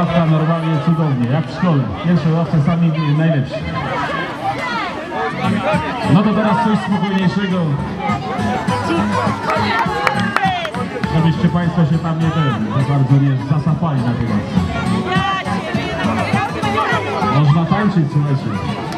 Ławka normalnie cudownie, jak w szkole. Pierwsze ławce sami najlepsi. No to teraz coś spokojniejszego. Żebyście Państwo się tam nie ten, za bardzo nie zasapali na tej ławce. Można tańczyć, słuchajcie.